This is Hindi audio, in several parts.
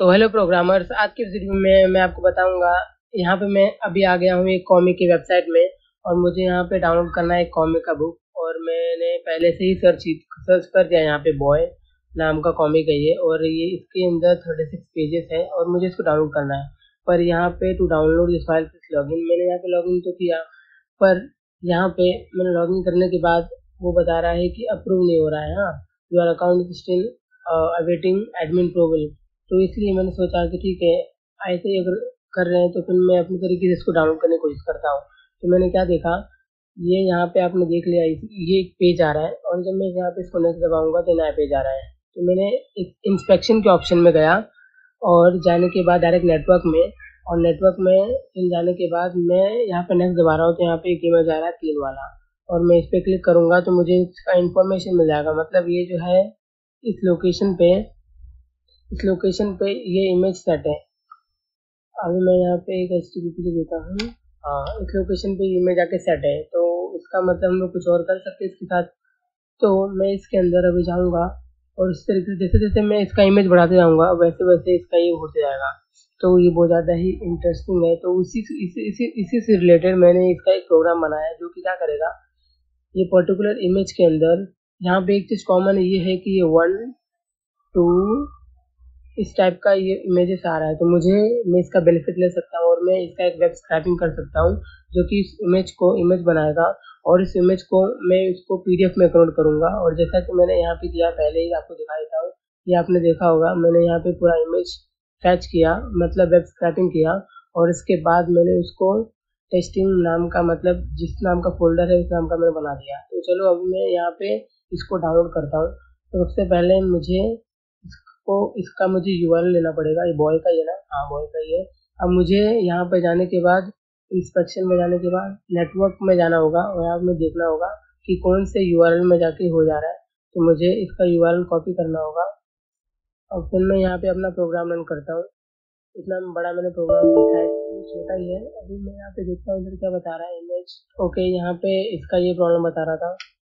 तो हेलो प्रोग्रामर्स आज के वीडियो में मैं आपको बताऊँगा, यहाँ पे मैं अभी आ गया हूँ एक कॉमिक की वेबसाइट में और मुझे यहाँ पे डाउनलोड करना है एक कॉमिक का बुक और मैंने पहले से ही सर्च सर्च कर दिया यहाँ पे बॉय नाम का कॉमिक है ये और ये इसके अंदर थर्टी सिक्स पेजेस है और मुझे इसको डाउनलोड करना है। पर यहाँ पे to download this file log in मैंने यहाँ पे लॉग इन तो किया, पर यहाँ पे मैंने लॉग इन करने के बाद वो बता रहा है कि अप्रूव नहीं हो रहा है हाँ। Your account still awaiting admin approval तो इसलिए मैंने सोचा कि ठीक है ऐसे ही अगर कर रहे हैं तो फिर मैं अपने तरीके से इसको डाउनलोड करने की कोशिश करता हूँ। तो मैंने क्या देखा, ये यहाँ पे आपने देख लिया ये एक पेज आ रहा है और जब मैं यहाँ पे इसको नेक्स्ट दबाऊँगा तो नया पेज आ रहा है। तो मैंने एक इंस्पेक्शन के ऑप्शन में गया और जाने के बाद डायरेक्ट नेटवर्क में और नेटवर्क में फिर जाने के बाद मैं यहाँ पे नेक्स्ट दबा रहा हूँ तो यहाँ पे एक इमेज आ रहा है तीन वाला और मैं इस पर क्लिक करूँगा तो मुझे इसका इंफॉर्मेशन मिल जाएगा। मतलब ये जो है, इस लोकेशन पे इस लोकेशन पे ये इमेज सेट है। अभी मैं यहाँ पे एक एच देता हूँ। हाँ इस लोकेशन पे इमेज आके सेट है। तो इसका मतलब हम लोग कुछ और कर सकते हैं इसके साथ। तो मैं इसके अंदर अभी जाऊँगा और इस तरीके से, जैसे जैसे मैं इसका इमेज बढ़ाते जाऊँगा, वैसे वैसे इसका ये होते जाएगा। तो ये बहुत ज़्यादा ही इंटरेस्टिंग है। तो उसी इसी इसी इसी से रिलेटेड मैंने इसका एक प्रोग्राम बनाया जो कि क्या करेगा? ये पर्टिकुलर इमेज के अंदर यहाँ पे एक चीज़ कॉमन ये है कि ये वन टू इस टाइप का ये इमेजेस आ रहा है। तो मुझे, मैं इसका बेनिफिट ले सकता हूँ और मैं इसका एक वेब स्क्रैपिंग कर सकता हूँ, जो कि इस इमेज को इमेज बनाएगा और इस इमेज को मैं इसको पीडीएफ में कन्वर्ट करूँगा। और जैसा कि मैंने यहाँ पे किया पहले ही आपको दिखा देता हूँ ये आपने देखा होगा, मैंने यहाँ पे पूरा इमेज फैच किया मतलब वेब स्क्रैपिंग किया और इसके बाद मैंने उसको टेस्टिंग नाम का मतलब जिस नाम का फोल्डर है, उस नाम का मैंने बना दिया। तो चलो अब मैं यहाँ पे इसको डाउनलोड करता हूँ। तो सबसे पहले मुझे इसको इसका मुझे यूआरएल लेना पड़ेगा, ये बॉय का ही है ना? हाँ बॉय का ही है। अब मुझे यहाँ पे जाने के बाद इंस्पेक्शन में जाने के बाद नेटवर्क में जाना होगा और यहाँ में देखना होगा कि कौन से यूआरएल में जाके हो जा रहा है। तो मुझे इसका यूआरएल कॉपी करना होगा। और फिर मैं यहाँ पे अपना प्रोग्राम रन करता हूँ। इतना बड़ा मैंने प्रोग्राम लिखा है, छोटा ही है। अभी मैं यहाँ पे देखता हूँ इधर क्या बता रहा है इमेज ओके यहाँ पे इसका ये प्रॉब्लम बता रहा था।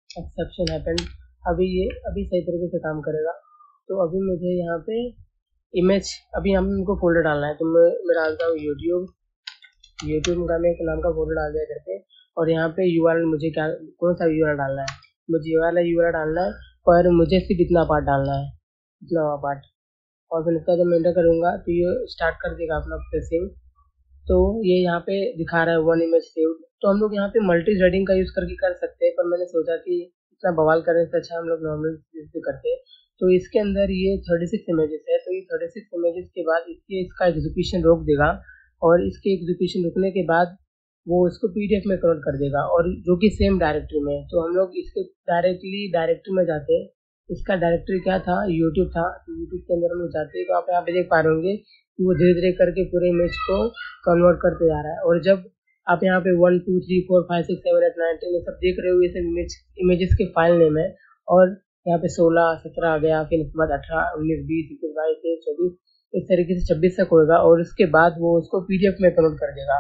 एक्सेप्शन हैपेंड अभी ये, अभी सही तरीके से काम करेगा। तो अभी मुझे यहाँ पे इमेज अभी हम इनको फोल्डर डालना है। तो मैं मैं डालता हूँ यूट्यूब यूट्यूब का मैं एक नाम का फोल्डर डाल दिया करके। और यहाँ पे यू मुझे क्या, कौन सा यू डालना है? मुझे ये वाला यू डालना है, पर मुझे सिर्फ़ इतना पार्ट डालना है। इतना पार्ट और फिर इसका जब मैं एंटर करूँगा तो ये स्टार्ट कर देगा अपना प्रोसेसिंग तो ये यहाँ पे दिखा रहा है वन इमेज सेव तो हम लोग यहाँ पे मल्टी थ्रेडिंग का यूज़ करके कर सकते हैं, पर मैंने सोचा कि इतना बवाल करने से अच्छा हम लोग नॉर्मल यूज़ करते हैं। तो इसके अंदर ये थर्टी सिक्स इमेजेस है। तो ये थर्टी सिक्स इमेजेस के बाद इसके, इसका एग्जीक्यूशन रोक देगा और इसके एग्जीक्यूशन रुकने के बाद वो इसको पीडीएफ में कन्वर्ट कर देगा और जो कि सेम डायरेक्टरी में है। तो हम लोग इसके डायरेक्टली डायरेक्टरी में जाते हैं। इसका डायरेक्टरी क्या था? यूट्यूब था। तो यूट्यूब के अंदर हम लोग जाते हैं तो आप यहाँ पे देख पा रहे होंगे कि वो धीरे धीरे करके पूरे इमेज को कन्वर्ट करते जा रहा है। और जब आप यहाँ पे one two three four five six seven eight nine ten ये सब देख रहे हो, ये सब इमेज इमेजेस के फ़ाइल नेम है। और यहाँ पे सोलह, सत्रह आ गया, फिर उसके बाद अठारह, उन्नीस, बीस, इक्कीस, बाईस, तेईस, चौबीस, इस तरीके से छब्बीस तक होगा और उसके बाद वो उसको पीडीएफ में कन्वर्ट कर देगा।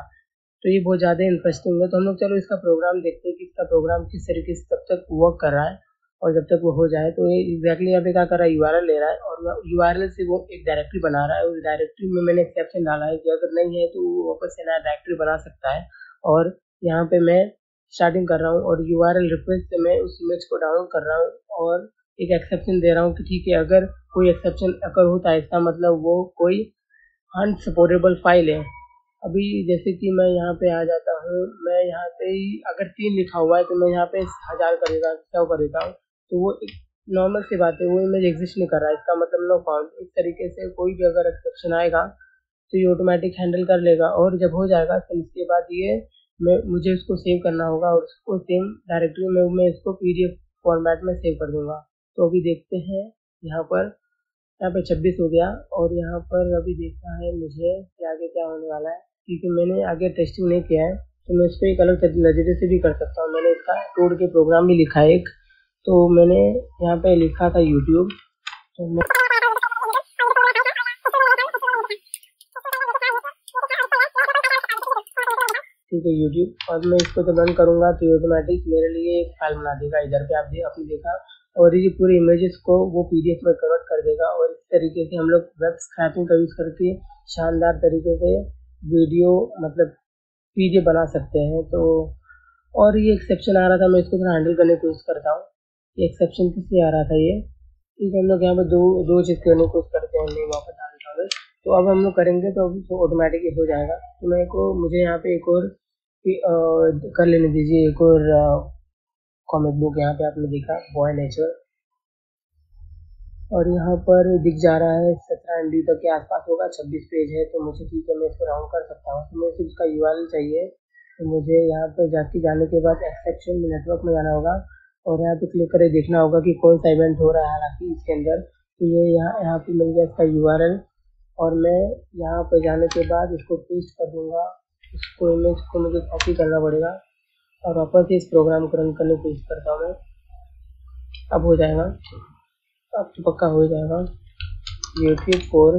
तो ये बहुत ज़्यादा इंटरेस्टिंग है। तो हम लोग चलो इसका प्रोग्राम देखते हैं कि इसका प्रोग्राम किस तरीके से तब तक वर्क कर रहा है और जब तक वो हो जाए तो ये एग्जैक्टली यहाँ पे क्या कर रहा है यूआरएल ले रहा है और यूआरएल से वो एक डायरेक्टरी बना रहा है। उस डायरेक्टरी में मैंने एक्सेप्शन डाला है कि अगर नहीं है तो वो वापस से नया डायरेक्टरी बना सकता है और यहाँ पे मैं स्टार्टिंग कर रहा हूँ और यू आर एल रिक्वेस्ट से मैं उस इमेज को डाउनलोड कर रहा हूँ और एक एक्सेप्शन दे रहा हूँ कि ठीक है, अगर कोई एक्सेप्शन अगर होता है, इसका मतलब वो कोई अनसपोर्टेबल फ़ाइल है। अभी जैसे कि मैं यहाँ पे आ जाता हूँ, मैं यहाँ पे ही अगर तीन लिखा हुआ है तो मैं यहाँ पे हज़ार करेगा, सौ कर देता हूँ तो वो एक नॉर्मल सी बात है, वो इमेज एग्जिस्ट नहीं कर रहा है। इसका मतलब नो फाउंड इस तरीके से कोई भी अगर एक्सेप्शन आएगा तो ये ऑटोमेटिक हैंडल कर लेगा और जब हो जाएगा तो इसके बाद ये मैं, मुझे उसको सेव करना होगा और उसको सेम डायरेक्टरी में, मैं इसको पीडीएफ फॉर्मेट में सेव कर दूँगा। तो अभी देखते हैं। यहाँ पर, यहाँ पे छब्बीस हो गया और यहाँ पर अभी देखना है मुझे कि आगे क्या होने वाला है। क्योंकि मैंने आगे टेस्टिंग नहीं किया है तो मैं इसको एक अलग नज़रिए से भी कर सकता हूँ। मैंने इसका टूड के प्रोग्राम भी लिखा है एक। तो मैंने यहाँ पे लिखा था यूट्यूब तो मैं ठीक है यूट्यूब और मैं इसको जब रन करूँगा तो ऑटोमेटिक मेरे लिए एक फ़ाइल बना देगा। इधर पे आप अपने देखा। और ये पूरे इमेजेस को वो पीडीएफ में कन्वर्ट कर देगा और इस तरीके से हम लोग वेब स्क्रैपिंग का यूज़ करके शानदार तरीके से वीडियो मतलब पीजे बना सकते हैं। तो और ये एक्सेप्शन आ रहा था, मैं इसको थोड़ा हैंडल करने की कोशिश करता हूँ। ये एक्सेप्शन किसलिए आ रहा था ये? ठीक है, हम लोग यहाँ पर दो दो चीज़ करने की कोशिश करते हैं नहीं वापस डाल देता तो अब हम लोग करेंगे तो तो ऑटोमेटिक हो जाएगा। तो मेरे को मुझे यहाँ पे एक और कर लेने दीजिए, एक और कॉमिक बुक यहाँ पे आपने देखा बॉय नेचर और यहाँ पर दिख जा रहा है, सत्रह एम तक के आसपास होगा, छब्बीस पेज है तो मुझे ठीक है, मैं इसको राउंड कर सकता हूँ। तो मुझे इसका यूआरएल चाहिए तो मुझे यहाँ पर जाके जाने के बाद एक्सेप्शन में नेटवर्क में जाना होगा, और यहाँ पे क्लिक करके देखना होगा कि कौन सा इवेंट हो रहा है, हालाँकि इसके अंदर तो ये यहाँ यहाँ पे मिल गया इसका यूआरएल और मैं यहाँ पे जाने के बाद इसको पेस्ट कर दूँगा, इसको इमेज को मुझे कॉपी करना पड़ेगा। और वापस इस प्रोग्राम को रन करने की कोशिश करता हूँ मैं। अब हो जाएगा। अब तो पक्का हो जाएगा। यूट्यूब फोर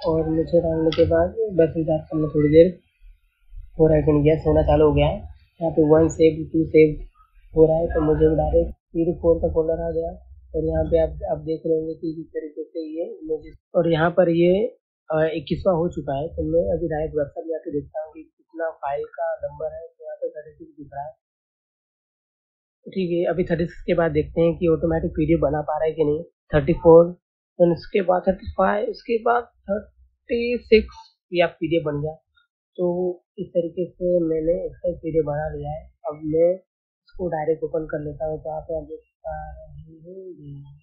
और मुझे डालने के बाद बस इंतज़ार करना थोड़ी देर फोर आइकन गया सोना चालू हो गया है। यहाँ पे वन सेव टू सेव हो रहा है। तो मुझे डायरेक्ट थ्री फोर का फोल्डर आ गया। और यहाँ पे आप आप देख रहे होंगे कि किस तरीके से ये इमेजेस और यहाँ पर ये इक्कीसवा हो चुका है। तो मैं अभी डायरेक्ट वेबसाइट आके देखता हूँ कि कितना फ़ाइल का नंबर है। थर्टी दिख रहा है। ठीक है, अभी थर्टी सिक्स के बाद देखते हैं कि ऑटोमेटिक पीडीएफ बना पा रहा है कि नहीं। थर्टी फोर देन उसके बाद थर्टी फाइव उसके बाद थर्टी सिक्स या पीडीएफ बन गया। तो इस तरीके से मैंने इसका पीडीएफ बना लिया है। अब मैं इसको डायरेक्ट ओपन कर लेता हूँ तो आप देख पा रहे हैं